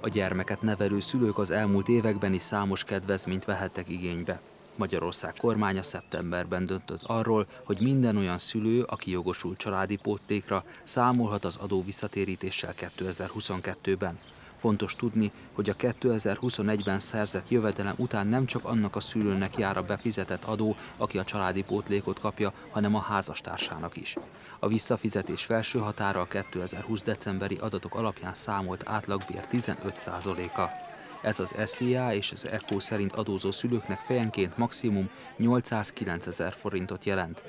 A gyermeket nevelő szülők az elmúlt években is számos kedvezményt vehettek igénybe. Magyarország kormánya szeptemberben döntött arról, hogy minden olyan szülő, aki jogosult családi pótlékra, számolhat az adó visszatérítéssel 2022-ben. Fontos tudni, hogy a 2021-ben szerzett jövedelem után nem csak annak a szülőnek jár a befizetett adó, aki a családi pótlékot kapja, hanem a házastársának is. A visszafizetés felső határa a 2020. decemberi adatok alapján számolt átlagbér 15%-a. Ez az SZIA és az ECO szerint adózó szülőknek fejenként maximum 809 ezer forintot jelent.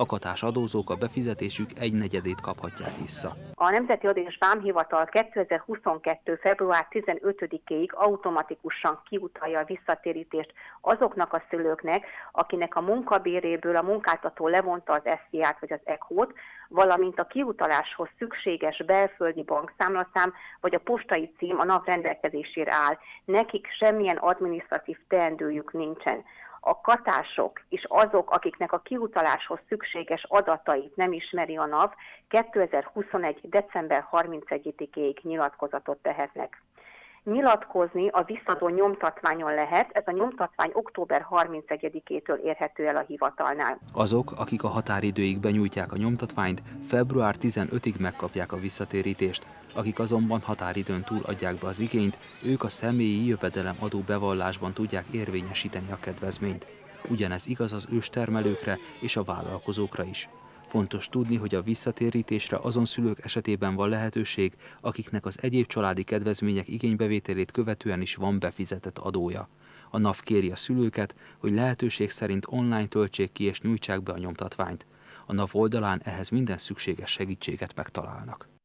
A katás adózók a befizetésük egy negyedét kaphatják vissza. A Nemzeti Adó és Vámhivatal 2022. február 15-ig automatikusan kiutalja a visszatérítést azoknak a szülőknek, akinek a munkabéréből a munkáltató levonta az SZIA-t vagy az ECHO-t, valamint a kiutaláshoz szükséges belföldi bankszámlaszám vagy a postai cím a nap rendelkezésére áll. Nekik semmilyen adminisztratív teendőjük nincsen a katások és azok, akiknek a kiutaláshoz szükséges adatait nem ismeri a NAV, 2021. december 31-ig nyilatkozatot tehetnek nyilatkozni a visszadó nyomtatványon lehet, ez a nyomtatvány október 31-től érhető el a hivatalnál. Azok, akik a határidőig benyújtják a nyomtatványt, február 15-ig megkapják a visszatérítést, akik azonban határidőn túl adják be az igényt, ők a személyi jövedelem adó bevallásban tudják érvényesíteni a kedvezményt. Ugyanez igaz az őstermelőkre és a vállalkozókra is. Fontos tudni, hogy a visszatérítésre azon szülők esetében van lehetőség, akiknek az egyéb családi kedvezmények igénybevételét követően is van befizetett adója. A NAV kéri a szülőket, hogy lehetőség szerint online töltsék ki és nyújtsák be a nyomtatványt. A NAV oldalán ehhez minden szükséges segítséget megtalálnak.